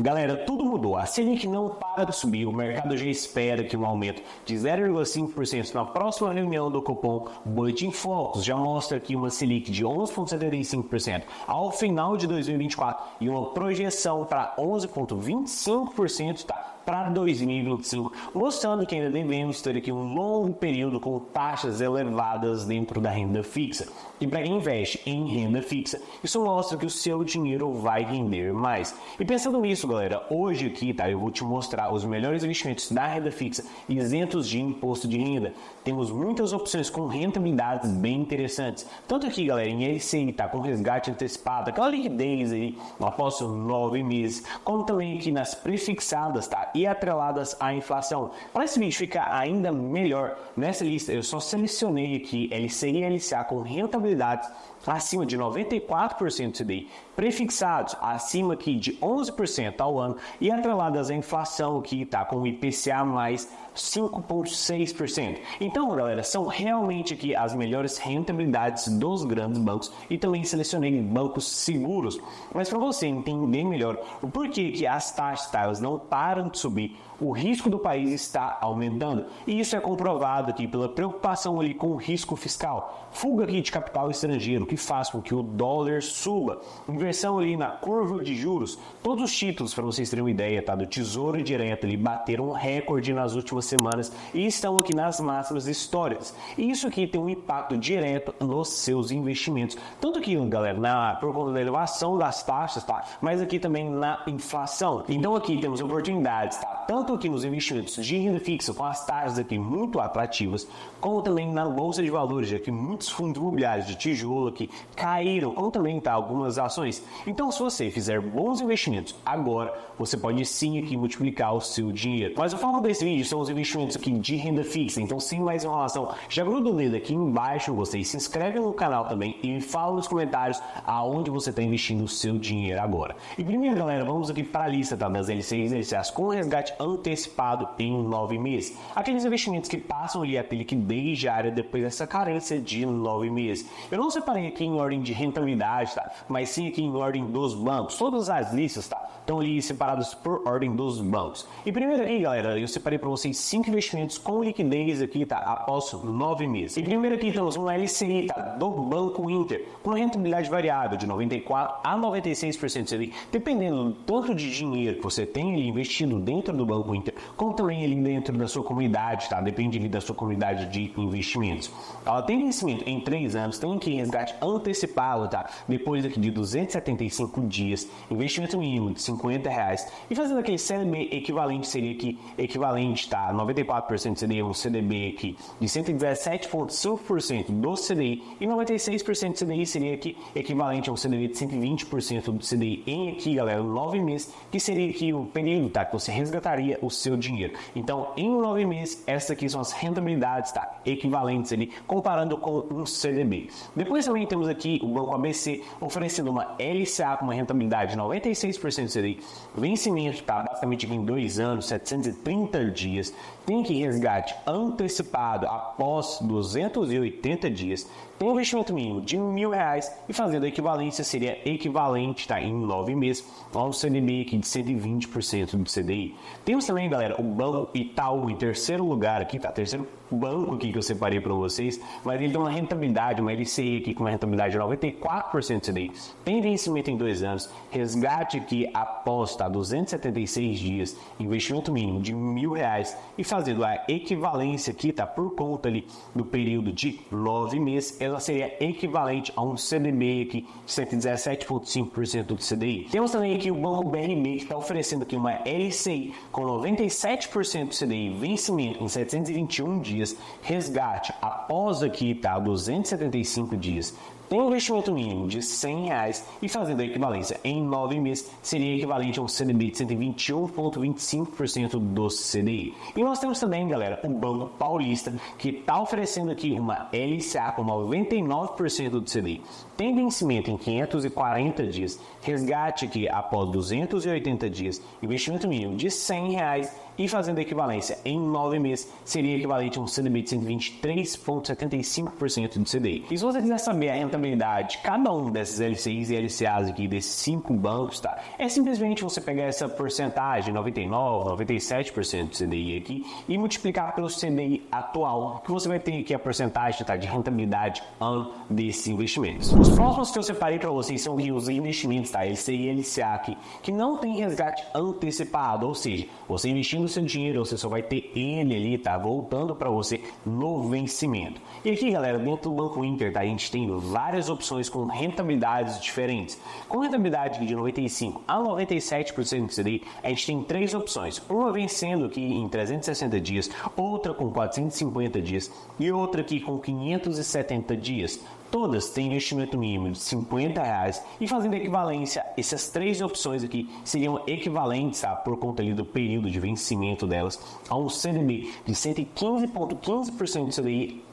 Galera, tudo mudou. A Selic não para de subir. O mercado já espera que um aumento de 0,5% na próxima reunião do Copom Budget Focus já mostra aqui uma Selic de 11,75% ao final de 2024 e uma projeção para 11,25% tá? Para 2025, mostrando que ainda devemos ter aqui um longo período com taxas elevadas dentro da renda fixa. E para quem investe em renda fixa, isso mostra que o seu dinheiro vai render mais. E pensando nisso, galera, hoje aqui, tá, eu vou te mostrar os melhores investimentos da renda fixa isentos de imposto de renda. Temos muitas opções com rentabilidades bem interessantes. Tanto aqui, galera, em LCI, tá, com resgate antecipado, aquela liquidez aí após nove meses, como também aqui nas prefixadas, tá? E atreladas à inflação. Para esse vídeo ficar ainda melhor, nessa lista eu só selecionei aqui LCI e LCA com rentabilidades acima de 94% CDI, prefixados acima aqui de 11% ao ano e atreladas à inflação que está com o IPCA mais 5,6%. Então, galera, são realmente aqui as melhores rentabilidades dos grandes bancos e também selecionei bancos seguros. Mas para você entender melhor o porquê que as taxas tá, não param de subir, o risco do país está aumentando. E isso é comprovado aqui pela preocupação ali com o risco fiscal. Fuga aqui de capital estrangeiro, que faz com que o dólar suba. Inversão ali na curva de juros. Todos os títulos, para vocês terem uma ideia, tá? Do Tesouro Direto ali bateram um recorde nas últimas semanas e estão aqui nas máximas históricas. E isso aqui tem um impacto direto nos seus investimentos. Tanto aqui, galera, na, por conta da elevação das taxas, tá? Mas aqui também na inflação. Então aqui temos oportunidades, tá? Tanto aqui nos investimentos de renda fixa com as taxas aqui muito atrativas, como também na bolsa de valores, já que muitos fundos imobiliários de tijolo aqui caíram, como também tá algumas ações. Então, se você fizer bons investimentos agora, você pode sim aqui multiplicar o seu dinheiro. Mas o foco desse vídeo são os investimentos aqui de renda fixa. Então, sem mais enrolação, já gruda o dedo aqui embaixo você se inscreve no canal também e me fala nos comentários aonde você está investindo o seu dinheiro agora. E primeiro, galera, vamos aqui para a lista tá, das LCIs e LCAs com resgate antecipado em nove meses. Aqueles investimentos que passam ali a liquidez diária depois dessa carência de nove meses. Eu não separei aqui em ordem de rentabilidade, tá? Mas sim aqui em ordem dos bancos. Todas as listas, tá? Estão ali separadas por ordem dos bancos. E primeiro aí, galera, eu separei para vocês cinco investimentos com liquidez aqui, tá? Após nove meses. E primeiro aqui temos um LCI, tá? Do Banco Inter, com rentabilidade variável de 94 a 96% ali, dependendo do tanto de dinheiro que você tem ali investido dentro do Banco Inter, como também ali dentro da sua comunidade, tá? Depende ali da sua comunidade de investimentos. Ela tem vencimento em 3 anos, tem que resgate antecipado, tá? Depois de 275 dias, investimento mínimo de 50 reais. E fazendo aquele CDB equivalente, seria aqui equivalente, tá? 94% seria um CDB aqui de 117,5% do CDI e 96% do CDI seria aqui equivalente a um CDB de 120% do CDI em aqui, galera, 9 meses, que seria aqui o período, tá? Que você resgataria o seu dinheiro. Então, em 9 meses, essas aqui são as rentabilidades, tá? Equivalentes ali, comparando com um CDB. Depois também temos aqui o Banco ABC oferecendo uma LCA com uma rentabilidade de 96% do CDI, vencimento, tá? Basicamente em 2 anos, 730 dias, tem que resgate antecipado após 280 dias, um investimento mínimo de mil reais e fazendo a equivalência seria equivalente tá, em 9 meses a um CDB aqui de 120% do CDI. Temos também, galera, o Banco Itaú em terceiro lugar aqui, tá? Terceiro banco aqui que eu separei para vocês, mas ele tem uma rentabilidade, uma LCI aqui com uma rentabilidade de 94% do CDI. Tem vencimento em dois anos, resgate aqui após tá, 276 dias, investimento mínimo de mil reais e fazendo a equivalência aqui, tá? Por conta ali do período de 9 meses, ela seria equivalente a um CDB aqui de 117,5% do CDI. Temos também aqui o Banco BRB que está oferecendo aqui uma LCI com 97% do CDI, vencimento em 721 dias, resgate após aqui tá? 275 dias tem um investimento mínimo de 100 reais e fazendo a equivalência em 9 meses seria equivalente a um CDB de 121,25% do CDI. E nós temos também, galera, o Banco Paulista que está oferecendo aqui uma LCA com 99% do CDI. Tem vencimento em 540 dias, resgate aqui após 280 dias, investimento mínimo de 100 reais e fazendo a equivalência em 9 meses seria equivalente a um CDB de 123,75% do CDI. E se você quiser saber a rentabilidade rentabilidade cada um desses LCIs e LCAs aqui, desses cinco bancos, tá? É simplesmente você pegar essa porcentagem, 99, 97% do CDI aqui, e multiplicar pelo CDI atual, que você vai ter aqui a porcentagem tá, de rentabilidade ano desses investimentos. Os próximos que eu separei para vocês são os investimentos, tá? LCI e LCA aqui, que não tem resgate antecipado, ou seja, você investindo seu dinheiro, você só vai ter ele ali, tá? Voltando para você no vencimento. E aqui, galera, dentro do Banco Inter, tá? A gente tem várias opções com rentabilidades diferentes. Com rentabilidade de 95 a 97% do CDI, a gente tem três opções. Uma vencendo aqui em 360 dias, outra com 450 dias e outra aqui com 570 dias. Todas têm investimento mínimo de 50 reais e fazendo equivalência, essas três opções aqui seriam equivalentes, tá, por conta ali do período de vencimento delas, a um CDB de 115,15% do CDI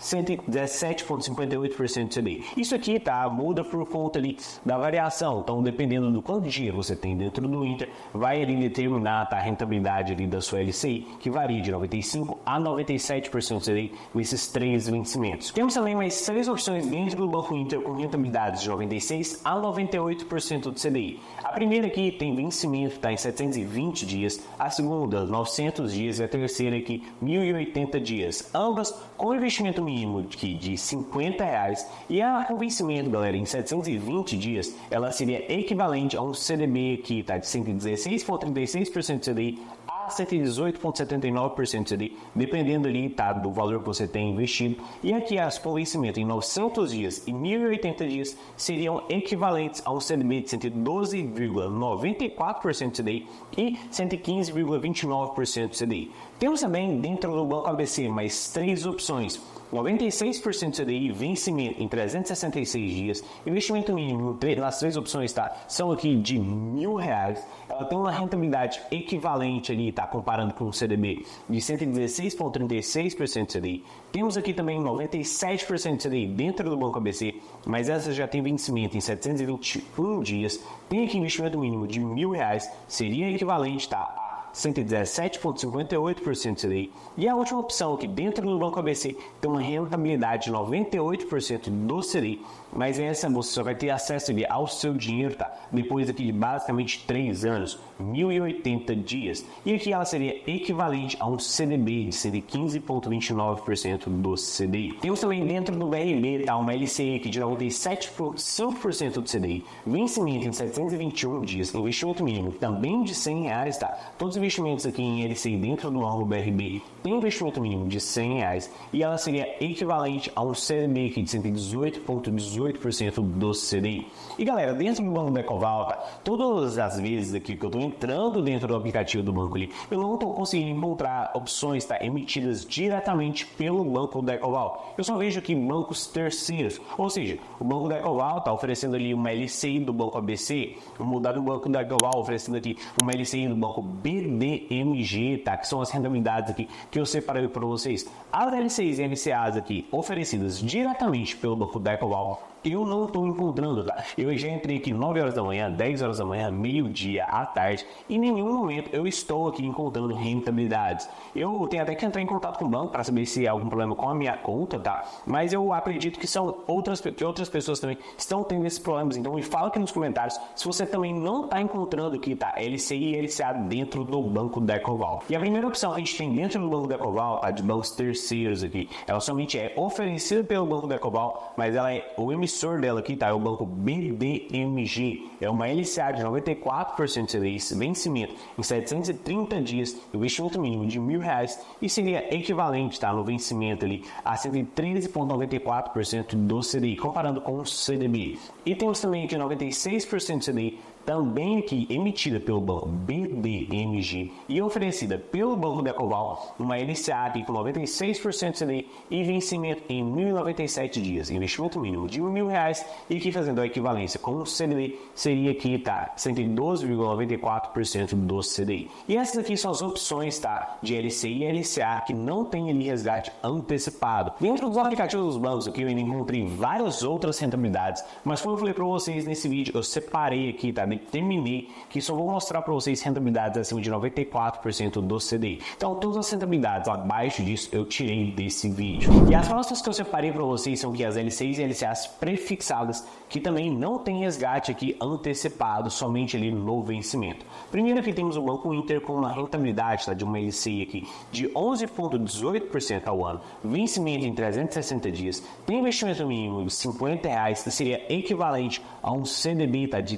117,58% do CDI. Isso aqui tá, muda por conta ali da variação. Então, dependendo do quanto dinheiro você tem dentro do Inter, vai ali determinar tá, a rentabilidade ali da sua LCI, que varia de 95 a 97% do CDI com esses três vencimentos. Temos também mais três opções dentro do Banco Inter com rentabilidades de 96 a 98% do CDI. A primeira aqui tem vencimento tá, em 720 dias, a segunda 900 dias e a terceira aqui 1080 dias. Ambas com investimento mínimo de, de 50 reais e a convencimento, galera, em 720 dias, ela seria equivalente a um CDB aqui, tá? De 116,36% CDI a 118,79% ali, dependendo ali tá, do valor que você tem investido. E aqui as convencimento em 900 dias e 1080 dias seriam equivalentes a um CDB de 112,94% CDI e 115,29% CDI. Temos também dentro do Banco ABC mais três opções 96% CDI, vencimento em 366 dias, investimento mínimo nas três opções tá, são aqui de mil reais. Ela tem uma rentabilidade equivalente ali, tá, comparando com o CDB de 116,36% CDI. Temos aqui também 97% CDI dentro do Banco ABC, mas essa já tem vencimento em 721 dias. Tem aqui investimento mínimo de mil reais, seria equivalente tá, 117,58% CDI. E a última opção, que dentro do Banco ABC tem uma rentabilidade de 98% do CDI, mas essa você só vai ter acesso ali ao seu dinheiro, tá? Depois aqui de basicamente 3 anos, 1080 dias. E aqui ela seria equivalente a um CDB de 15,29% do CDI. Temos também dentro do BRB, tá? Uma LCI aqui de 97,5% do CDI. Vencimento em 721 dias, investimento mínimo também de 100 reais, tá? Todos os investimentos aqui em LCI dentro do órgão BRB tem investimento mínimo de 100 reais e ela seria equivalente a um CDB aqui de 118,18 18% do CDI. E galera, dentro do Banco da Ecoval, tá? todas as vezes aqui que eu estou entrando dentro do aplicativo do banco ali, eu não estou conseguindo encontrar opções tá, emitidas diretamente pelo Banco da Ecoval. Eu só vejo aqui bancos terceiros, ou seja, o Banco da Ecoval está oferecendo ali uma LCI do Banco ABC, mudar do Banco da Ecoval oferecendo aqui uma LCI do Banco BDMG, tá? que são as rentabilidades aqui que eu separei para vocês. As LCIs e LCAs aqui oferecidas diretamente pelo Banco da Ecoval eu não estou encontrando, tá? Eu já entrei aqui 9 horas da manhã, 10 horas da manhã, meio-dia, à tarde, em nenhum momento eu estou aqui encontrando rentabilidades. Eu tenho até que entrar em contato com o banco para saber se há algum problema com a minha conta, tá? Mas eu acredito que são outras, que outras pessoas também estão tendo esses problemas. Então me fala aqui nos comentários se você também não está encontrando aqui, tá? LCI e LCA dentro do banco da Ecoval. E a primeira opção que a gente tem dentro do banco da Ecoval? De bancos terceiros aqui, ela somente é oferecida pelo banco da Ecoval, mas ela é o emissor emissor dela aqui, tá? É o banco BDMG. É uma LCA de 94% CDI, vencimento em 730 dias, investimento mínimo de mil reais e seria equivalente, tá? No vencimento ali a 113,94% do CDI, comparando com o CDB. E temos também aqui 96% CDI também aqui emitida pelo banco BDMG e oferecida pelo Banco Decoval, uma LCA aqui com 96% CDI e vencimento em 1.097 dias, investimento mínimo de R$ 1.000 e que fazendo a equivalência com o CDI seria aqui, tá, 112,94% do CDI. E essas aqui são as opções, tá, de LCI e LCA que não tem ali resgate antecipado. Dentro dos aplicativos dos bancos aqui eu ainda encontrei várias outras rentabilidades, mas como eu falei para vocês nesse vídeo, eu separei aqui, tá, determinei que só vou mostrar para vocês rentabilidades acima de 94% do CDI. Então, todas as rentabilidades abaixo disso eu tirei desse vídeo. E as próximas que eu separei para vocês são que as LCs e LCAs prefixadas, que também não tem resgate aqui antecipado, somente ali no vencimento. Primeiro aqui temos o Banco Inter com uma rentabilidade tá, de uma LCI aqui de 11,18% ao ano, vencimento em 360 dias, tem investimento mínimo de 50 reais, que seria equivalente a um CDB tá, de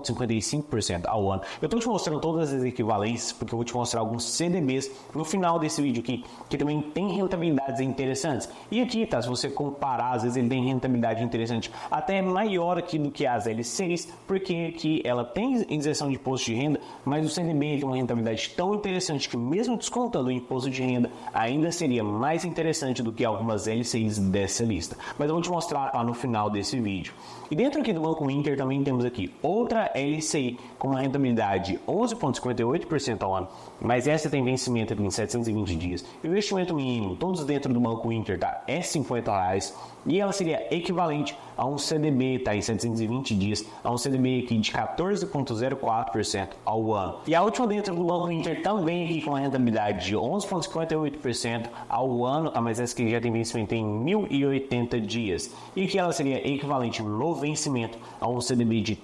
13,55% ao ano. Eu estou te mostrando todas as equivalências, porque eu vou te mostrar alguns CDBs no final desse vídeo aqui, que também tem rentabilidades interessantes. E aqui, tá, se você comparar, às vezes ele tem rentabilidade interessante até maior aqui do que as L6, porque aqui ela tem isenção de imposto de renda, mas o CDB tem uma rentabilidade tão interessante que mesmo descontando o imposto de renda, ainda seria mais interessante do que algumas L6 dessa lista. Mas eu vou te mostrar lá no final desse vídeo. E dentro aqui do Banco Inter também temos aqui outra LCI com uma rentabilidade de 11,58% ao ano, mas essa tem vencimento em 720 dias. O investimento mínimo, todos dentro do Banco Inter, tá? é 50 reais e ela seria equivalente a um CDB, tá? Em 720 dias, a um CDB aqui de 14,04% ao ano. E a última dentro do Banco Inter também aqui com uma rentabilidade de 11,58% ao ano, ah, mas essa aqui já tem vencimento em 1.080 dias e que ela seria equivalente no vencimento a um CDB de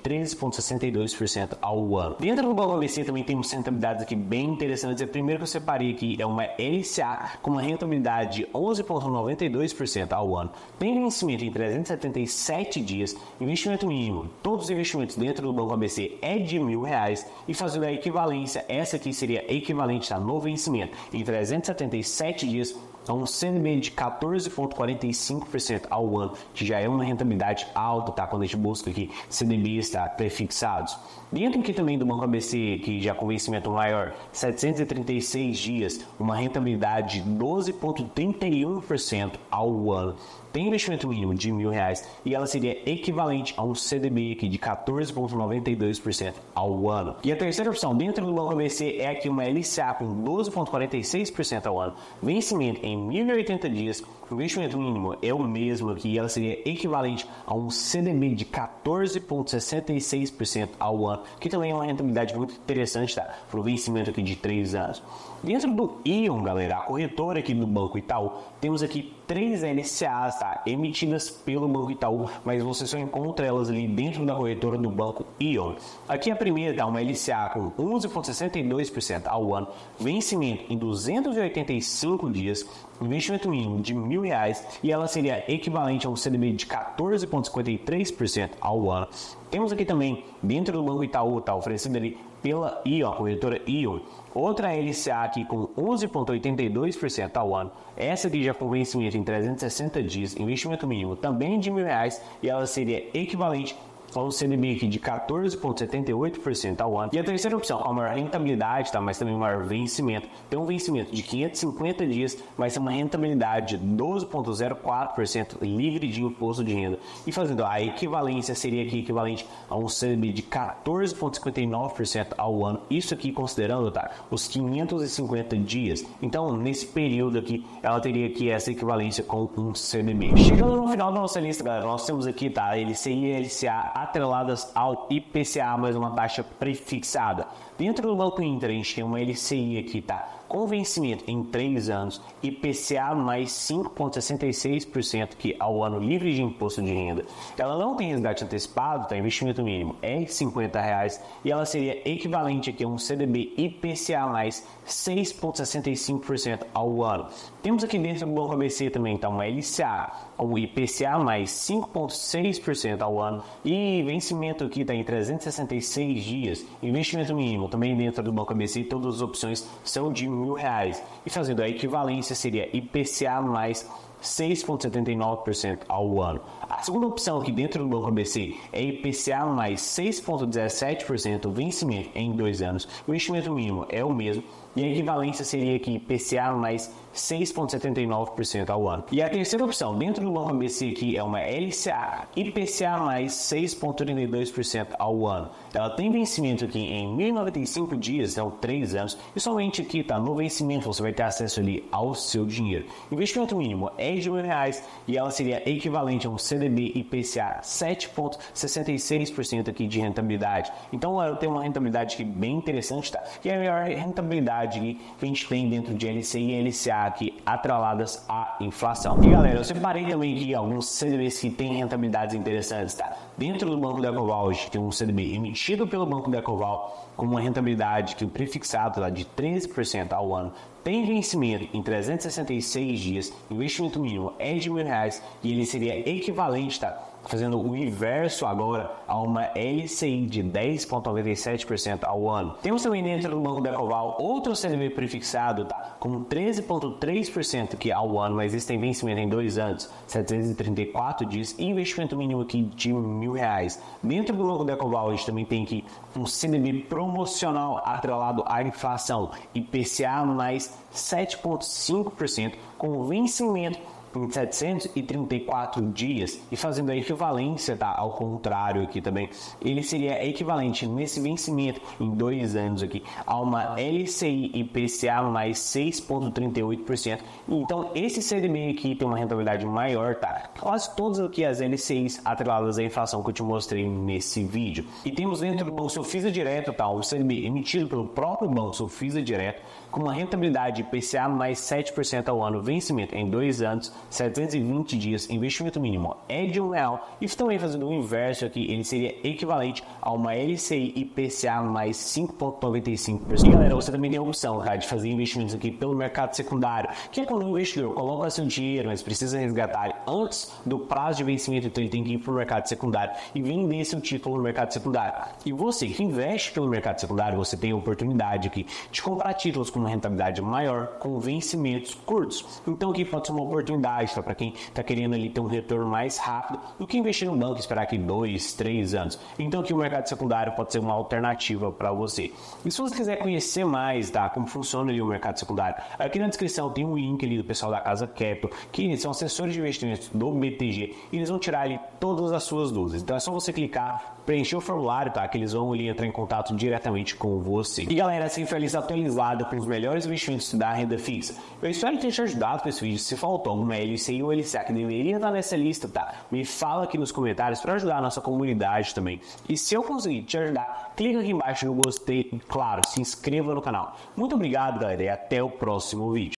13,62% ao ano. Dentro do Banco ABC também temos rentabilidades aqui bem interessantes. A primeira que eu separei aqui é uma LCA com uma rentabilidade de 11,92% ao ano. Tem vencimento em 377 dias, investimento mínimo, todos os investimentos dentro do Banco ABC é de mil reais e fazendo a equivalência, essa aqui seria equivalente a no vencimento em 377 dias a um CDB de 14,45% ao ano, que já é uma rentabilidade alta, tá? Quando a gente busca aqui CDBs tá? prefixados. Dentro aqui também do Banco ABC, que já com vencimento maior, 736 dias, uma rentabilidade de 12,31% ao ano. Tem investimento mínimo de mil reais e ela seria equivalente a um CDB aqui de 14,92% ao ano. E a terceira opção dentro do Banco ABC é aqui uma LCA com 12,46% ao ano, vencimento em 1080 dias, o investimento mínimo é o mesmo aqui ela seria equivalente a um CDB de 14,66% ao ano, que também é uma rentabilidade muito interessante, tá? Para o vencimento aqui de 3 anos. Dentro do Ion, galera, a corretora aqui do Banco Itaú, temos aqui três LCAs, tá? Emitidas pelo Banco Itaú, mas você só encontra elas ali dentro da corretora do Banco Ion. Aqui a primeira tá uma LCA com 11,62% ao ano, vencimento em 285 dias, investimento mínimo de mil reais e ela seria equivalente a um CDB de 14,53% ao ano. Temos aqui também, dentro do Banco Itaú, tá oferecendo ali pela IO, a corretora IO, outra LCA aqui com 11,82% ao ano. Essa aqui já com vencimento em 360 dias, investimento mínimo também de mil reais e ela seria equivalente com um CDB de 14,78% ao ano. E a terceira opção, com a maior rentabilidade, tá? mas também maior vencimento, tem um vencimento de 550 dias, mas tem uma rentabilidade de 12,04% livre de imposto de renda. E fazendo a equivalência, seria aqui equivalente a um CDB de 14,59% ao ano. Isso aqui considerando tá? os 550 dias. Então, nesse período aqui, ela teria aqui essa equivalência com um CDB. Chegando no final da nossa lista, galera, nós temos aqui tá? LCI LCA atreladas ao IPCA, mais uma taxa prefixada. Dentro do Banco Inter, a gente tem uma LCI aqui, tá? Com vencimento em 3 anos, IPCA mais 5,66% que ao ano livre de imposto de renda. Ela não tem resgate antecipado, tá? Investimento mínimo é 50 reais e ela seria equivalente aqui a um CDB IPCA mais 6,65% ao ano. Temos aqui dentro do Banco ABC também, tá? Uma LCA, um IPCA mais 5,6% ao ano e vencimento aqui está em 366 dias. Investimento mínimo também dentro do Banco ABC, todas as opções são de mil reais. E fazendo a equivalência seria IPCA mais 6,79% ao ano. A segunda opção aqui dentro do Banco ABC é IPCA mais 6,17% vencimento em dois anos. O investimento mínimo é o mesmo e a equivalência seria aqui IPCA mais 6,79% ao ano. E a terceira opção dentro do Banco ABC aqui é uma LCA IPCA mais 6,32% ao ano. Ela tem vencimento aqui em 1095 dias, então 3 anos, e somente aqui está no vencimento você vai ter acesso ali ao seu dinheiro. Investimento mínimo é de mil reais e ela seria equivalente a um CDB IPCA 7,66% aqui de rentabilidade. Então ela tem uma rentabilidade aqui bem interessante, tá? Que é a melhor rentabilidade que a gente tem dentro de LCI e LCA aqui atreladas à inflação. E galera, eu separei também aqui alguns CDBs que têm rentabilidades interessantes, tá? Dentro do Banco da Ecoval tem um CDB emitido pelo Banco da Ecoval com uma rentabilidade que o prefixado lá de 13% ao ano tem vencimento em 366 dias, investimento mínimo é de mil reais e ele seria equivalente, tá? Fazendo o inverso agora a uma LCI de 10,97% ao ano. Temos também dentro do Banco da Ecoval outro CDB prefixado tá, com 13,3% que ao ano, mas esse tem vencimento em dois anos, 734 dias e investimento mínimo aqui de mil reais. Dentro do Banco da Ecoval a gente também tem aqui um CDB promocional atrelado à inflação, IPCA mais 7,5% com vencimento em 734 dias e fazendo a equivalência tá, ao contrário aqui também, ele seria equivalente nesse vencimento em dois anos aqui a uma LCI IPCA mais 6,38%. Então esse CDB aqui tem uma rentabilidade maior, tá? Quase todas aqui as LCIs atreladas à inflação que eu te mostrei nesse vídeo. E temos dentro do Banco Sofisa Direto, tá? O CDB emitido pelo próprio Banco Sofisa Direto com uma rentabilidade IPCA mais 7% ao ano, vencimento em dois anos, 720 dias, investimento mínimo é de um real. E também fazendo o inverso aqui, ele seria equivalente a uma LCI IPCA mais 5,95%. E galera, você também tem a opção tá, de fazer investimentos aqui pelo mercado secundário, que é quando o investidor coloca seu dinheiro, mas precisa resgatar antes do prazo de vencimento, então ele tem que ir para o mercado secundário e vender seu título no mercado secundário. E você que investe pelo mercado secundário, você tem a oportunidade aqui de comprar títulos com uma rentabilidade maior, com vencimentos curtos. Então aqui pode ser uma oportunidade para quem está querendo ali ter um retorno mais rápido do que investir no banco e esperar aqui dois, três anos. Então aqui o mercado secundário pode ser uma alternativa para você. E se você quiser conhecer mais tá, como funciona ali o mercado secundário, aqui na descrição tem um link ali do pessoal da Casa Capital, que são assessores de investimentos do BTG e eles vão tirar ali todas as suas dúvidas. Então é só você clicar, preencher o formulário, tá? Que eles vão ali entrar em contato diretamente com você. E galera, sempre feliz atualizado com os melhores investimentos da renda fixa. Eu espero ter te ajudado com esse vídeo. Se faltou alguma LCI ou LCA que deveria estar nessa lista, tá? Me fala aqui nos comentários para ajudar a nossa comunidade também. E se eu conseguir te ajudar, clica aqui embaixo no gostei e, claro, se inscreva no canal. Muito obrigado, galera, e até o próximo vídeo.